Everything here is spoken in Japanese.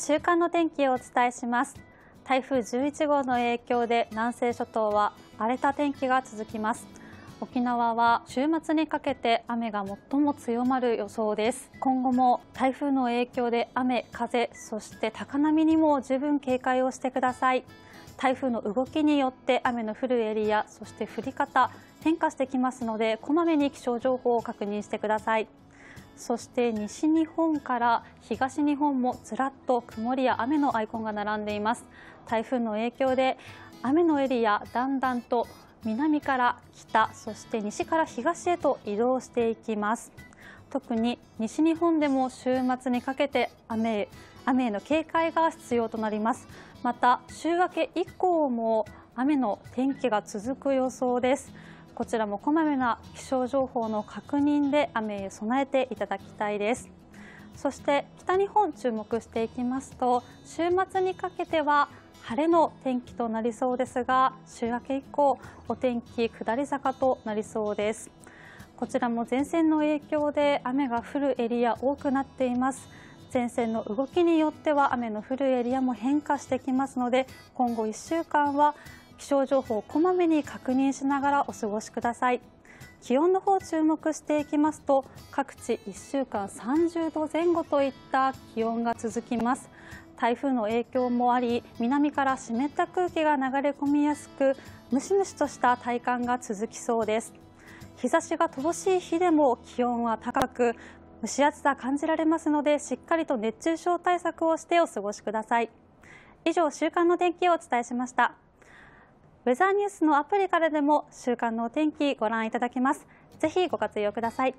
週間の天気をお伝えします。台風11号の影響で南西諸島は荒れた天気が続きます。沖縄は週末にかけて雨が最も強まる予想です。今後も台風の影響で雨風そして高波にも十分警戒をしてください。台風の動きによって雨の降るエリアそして降り方変化してきますのでこまめに気象情報を確認してください。そして西日本から東日本もずらっと曇りや雨のアイコンが並んでいます。台風の影響で雨のエリアだんだんと南から北そして西から東へと移動していきます。特に西日本でも週末にかけて雨雨への警戒が必要となります。また週明け以降も雨の天気が続く予想です。こちらもこまめな気象情報の確認で雨へ備えていただきたいです。そして北日本注目していきますと週末にかけては晴れの天気となりそうですが週明け以降お天気下り坂となりそうです。こちらも前線の影響で雨が降るエリア多くなっています。前線の動きによっては雨の降るエリアも変化してきますので今後1週間は気象情報をこまめに確認しながらお過ごしください。気温の方注目していきますと各地1週間30度前後といった気温が続きます。台風の影響もあり南から湿った空気が流れ込みやすくムシムシとした体感が続きそうです。日差しが乏しい日でも気温は高く蒸し暑さ感じられますのでしっかりと熱中症対策をしてお過ごしください。以上週間の天気をお伝えしました。ウェザーニュースのアプリからでも週間のお天気ご覧いただけます。ぜひご活用ください。